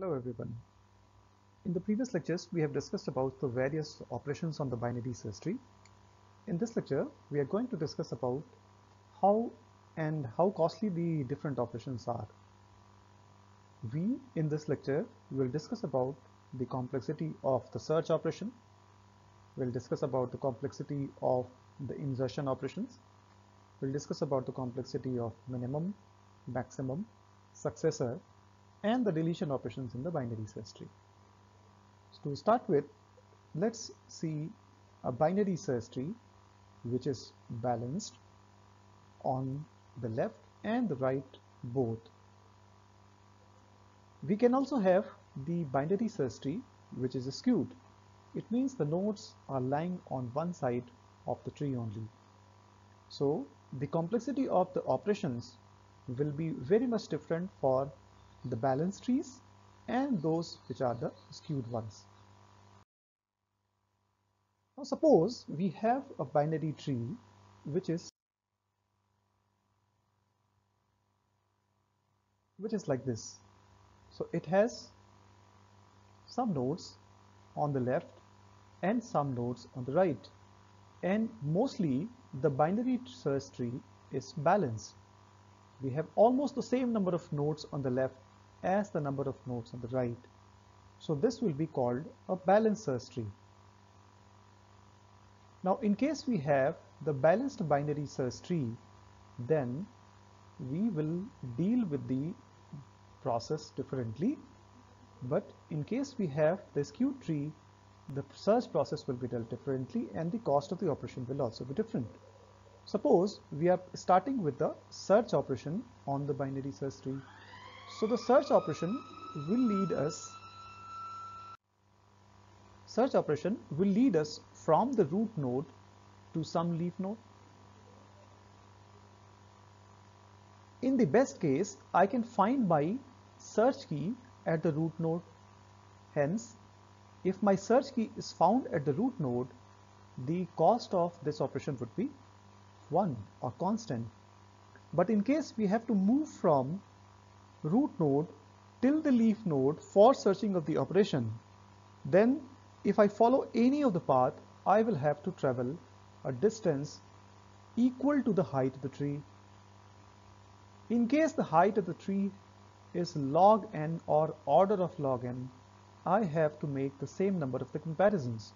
Hello everyone. In the previous lectures, we have discussed about the various operations on the binary search tree. In this lecture, we are going to discuss about how and how costly the different operations are. We, in this lecture, will discuss about the complexity of the search operation. We'll discuss about the complexity of the insertion operations. We'll discuss about the complexity of minimum, maximum, successor, and the deletion operations in the binary search tree. So to start with, let's see a binary search tree which is balanced on the left and the right both. We can also have the binary search tree which is skewed. It means the nodes are lying on one side of the tree only. So the complexity of the operations will be very much different for the balanced trees and those which are the skewed ones. Now suppose we have a binary tree which is which is like this. So it has some nodes on the left and some nodes on the right and mostly the binary search tree is balanced. We have almost the same number of nodes on the left as the number of nodes on the right. So this will be called a balanced search tree. Now in case we have the balanced binary search tree, then we will deal with the process differently. But in case we have the skewed tree, the search process will be dealt differently and the cost of the operation will also be different. Suppose we are starting with the search operation on the binary search tree. So the search operation will lead us search operation will lead us from the root node to some leaf node. In the best case, I can find my search key at the root node. Hence, if my search key is found at the root node, the cost of this operation would be 1 or constant. But in case we have to move from root node till the leaf node for searching of the operation, then if I follow any of the path, I will have to travel a distance equal to the height of the tree. In case the height of the tree is log n or order of log n, I have to make the same number of the comparisons.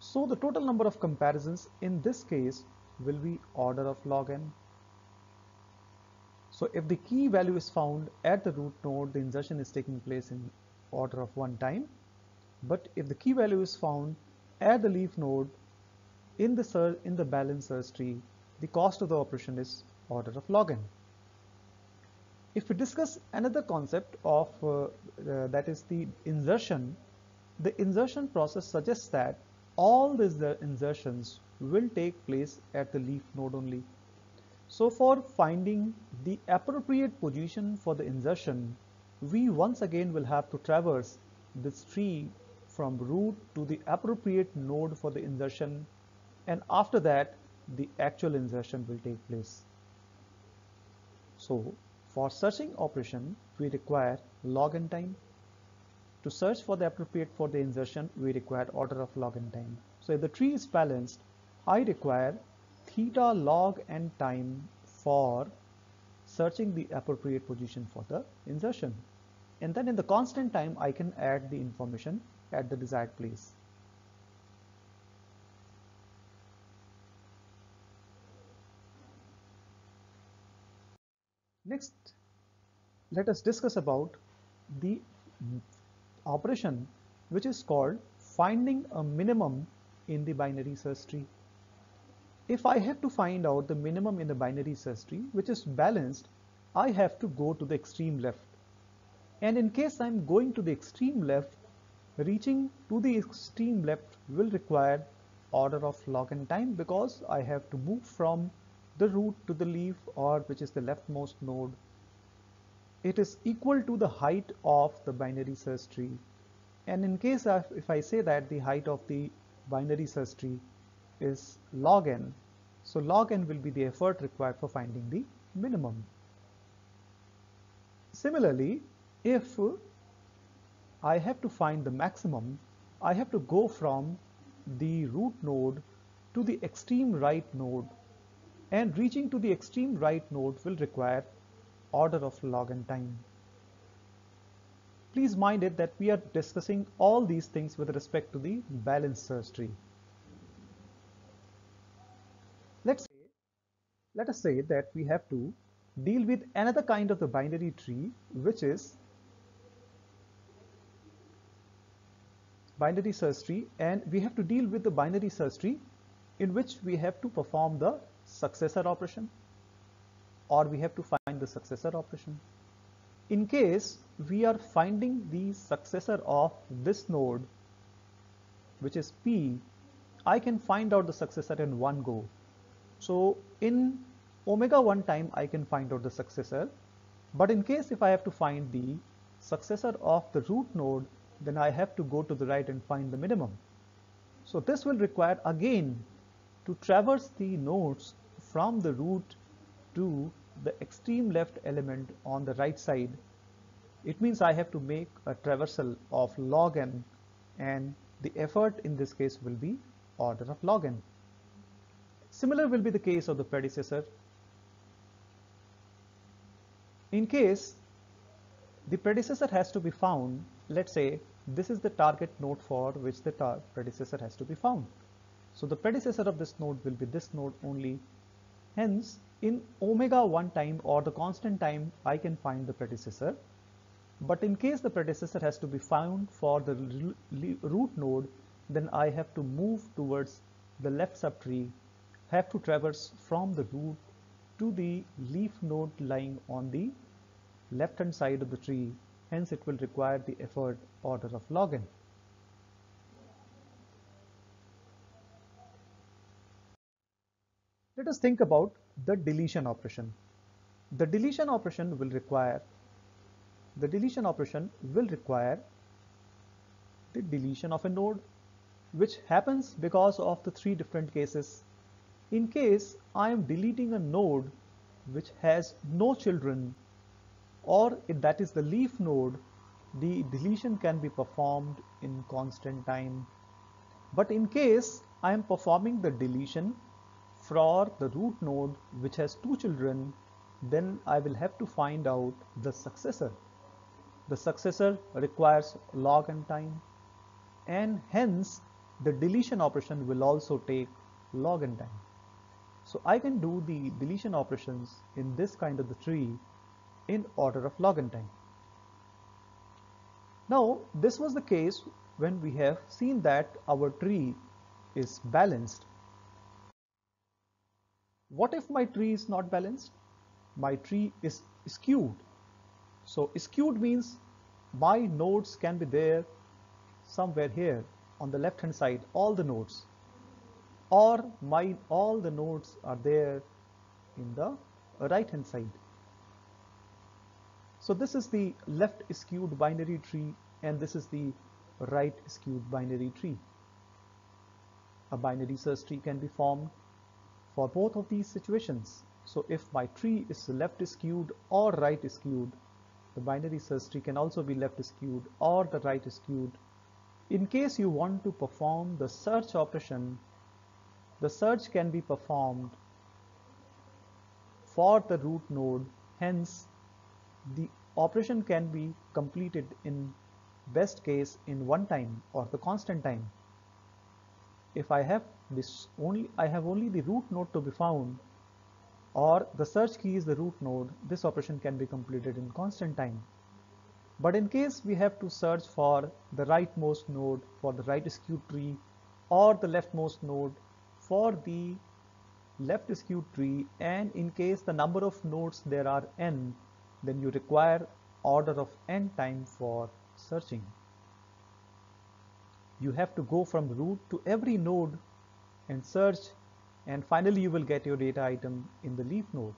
So the total number of comparisons in this case will be order of log n. So if the key value is found at the root node, the insertion is taking place in order of one time. But if the key value is found at the leaf node in the search, in the balance search tree, the cost of the operation is order of log n. If we discuss another concept of uh, uh, that is the insertion, the insertion process suggests that all these insertions will take place at the leaf node only. So for finding the appropriate position for the insertion, we once again will have to traverse this tree from root to the appropriate node for the insertion and after that the actual insertion will take place. So for searching operation we require log n time. To search for the appropriate for the insertion we require order of log n time. So if the tree is balanced I require theta log n time for searching the appropriate position for the insertion. And then in the constant time, I can add the information at the desired place. Next, let us discuss about the operation which is called finding a minimum in the binary search tree if I have to find out the minimum in the binary search tree which is balanced I have to go to the extreme left. And in case I'm going to the extreme left reaching to the extreme left will require order of log n time because I have to move from the root to the leaf or which is the leftmost node. It is equal to the height of the binary search tree. And in case of if I say that the height of the binary search tree is log n. So log n will be the effort required for finding the minimum. Similarly, if I have to find the maximum, I have to go from the root node to the extreme right node and reaching to the extreme right node will require order of log n time. Please mind it that we are discussing all these things with respect to the balanced search tree. Let's say, let us say that we have to deal with another kind of the binary tree which is binary search tree and we have to deal with the binary search tree in which we have to perform the successor operation or we have to find the successor operation. In case we are finding the successor of this node which is P, I can find out the successor in one go. So in omega 1 time I can find out the successor but in case if I have to find the successor of the root node then I have to go to the right and find the minimum. So this will require again to traverse the nodes from the root to the extreme left element on the right side. It means I have to make a traversal of log n and the effort in this case will be order of log n. Similar will be the case of the predecessor. In case the predecessor has to be found, let's say this is the target node for which the predecessor has to be found. So the predecessor of this node will be this node only. Hence, in omega 1 time or the constant time, I can find the predecessor. But in case the predecessor has to be found for the root node, then I have to move towards the left subtree, have to traverse from the root to the leaf node lying on the left hand side of the tree. Hence, it will require the effort order of log n. Let us think about the deletion operation. The deletion operation will require the deletion operation will require the deletion of a node which happens because of the three different cases. In case I am deleting a node which has no children or if that is the leaf node, the deletion can be performed in constant time. But in case I am performing the deletion for the root node which has two children, then I will have to find out the successor. The successor requires log n time and hence the deletion operation will also take log n time. So I can do the deletion operations in this kind of the tree in order of log n time. Now this was the case when we have seen that our tree is balanced what if my tree is not balanced? My tree is skewed. So skewed means my nodes can be there somewhere here on the left hand side, all the nodes. Or my all the nodes are there in the right hand side. So this is the left skewed binary tree and this is the right skewed binary tree. A binary search tree can be formed for both of these situations. So if my tree is left skewed or right skewed, the binary search tree can also be left skewed or the right skewed. In case you want to perform the search operation, the search can be performed for the root node. Hence, the operation can be completed in best case in one time or the constant time if I have this only I have only the root node to be found or the search key is the root node this operation can be completed in constant time but in case we have to search for the rightmost node for the right skewed tree or the leftmost node for the left skewed tree and in case the number of nodes there are n then you require order of n time for searching you have to go from root to every node and search and finally you will get your data item in the leaf node.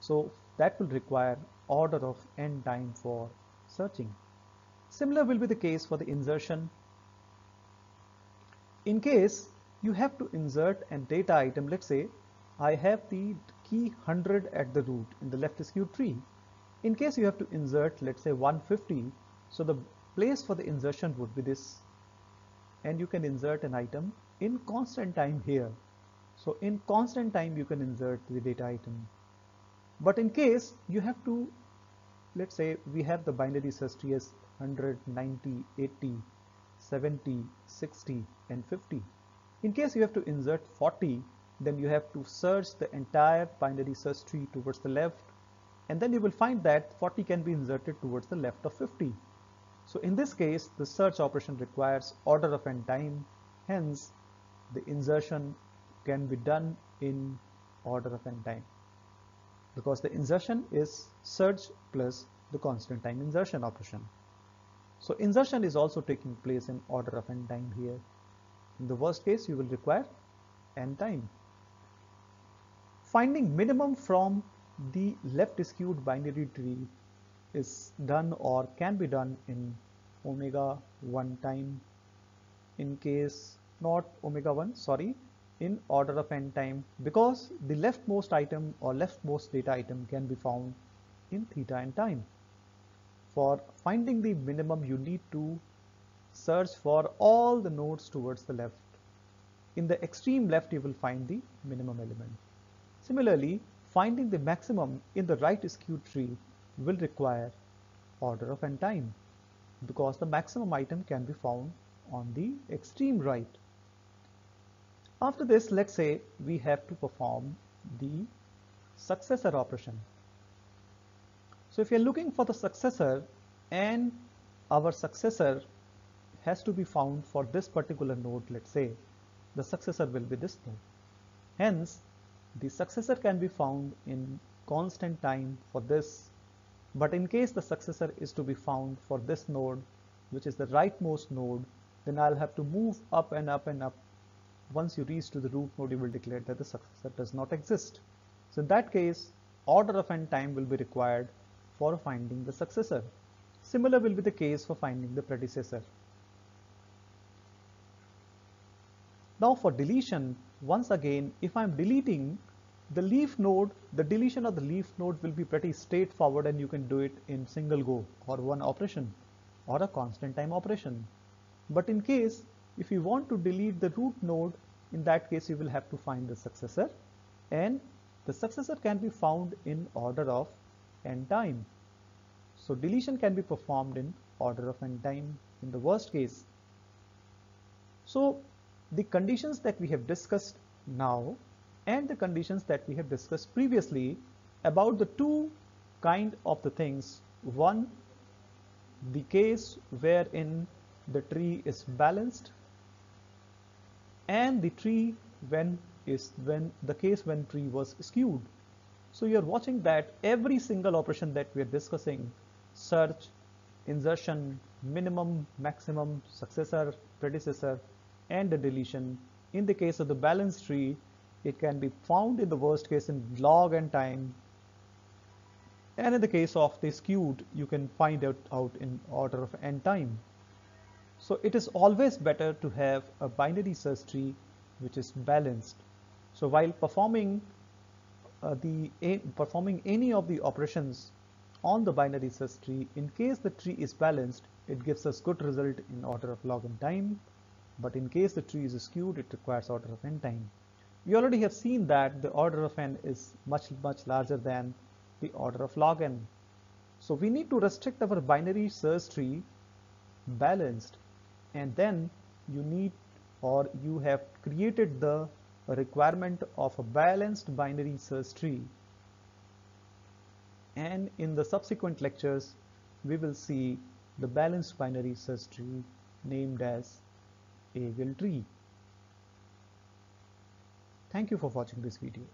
So that will require order of n time for searching. Similar will be the case for the insertion. In case you have to insert a data item, let's say I have the key 100 at the root in the left skewed tree. In case you have to insert, let's say 150, so the place for the insertion would be this. And you can insert an item in constant time here. So in constant time you can insert the data item. But in case you have to let's say we have the binary search tree as 100 90 80 70 60 and 50 in case you have to insert 40 then you have to search the entire binary search tree towards the left and then you will find that 40 can be inserted towards the left of 50 so in this case the search operation requires order of n time hence the insertion can be done in order of n time because the insertion is search plus the constant time insertion operation. So insertion is also taking place in order of n time here. In the worst case, you will require n time. Finding minimum from the left skewed binary tree is done or can be done in omega 1 time in case not omega 1 sorry in order of n time because the leftmost item or leftmost data item can be found in theta n time. For finding the minimum you need to search for all the nodes towards the left. In the extreme left you will find the minimum element. Similarly, finding the maximum in the right skewed tree will require order of n time because the maximum item can be found on the extreme right after this, let's say we have to perform the successor operation. So if you're looking for the successor and our successor has to be found for this particular node, let's say the successor will be this node. Hence, the successor can be found in constant time for this. But in case the successor is to be found for this node, which is the rightmost node, then I'll have to move up and up and up once you reach to the root node, you will declare that the successor does not exist. So in that case, order of n time will be required for finding the successor. Similar will be the case for finding the predecessor. Now for deletion, once again, if I'm deleting the leaf node, the deletion of the leaf node will be pretty straightforward and you can do it in single go or one operation or a constant time operation. But in case if you want to delete the root node, in that case you will have to find the successor and the successor can be found in order of n time. So deletion can be performed in order of n time in the worst case. So the conditions that we have discussed now and the conditions that we have discussed previously about the two kind of the things. One, the case wherein the tree is balanced and the tree when is when the case when tree was skewed. So you're watching that every single operation that we are discussing, search, insertion, minimum, maximum, successor, predecessor, and the deletion. In the case of the balanced tree, it can be found in the worst case in log n time. And in the case of the skewed, you can find it out in order of n time. So it is always better to have a binary search tree which is balanced. So while performing uh, the a, performing any of the operations on the binary search tree, in case the tree is balanced, it gives us good result in order of log n time. But in case the tree is skewed, it requires order of n time. We already have seen that the order of n is much, much larger than the order of log n. So we need to restrict our binary search tree balanced and then you need or you have created the requirement of a balanced binary search tree and in the subsequent lectures we will see the balanced binary search tree named as AVL tree. Thank you for watching this video.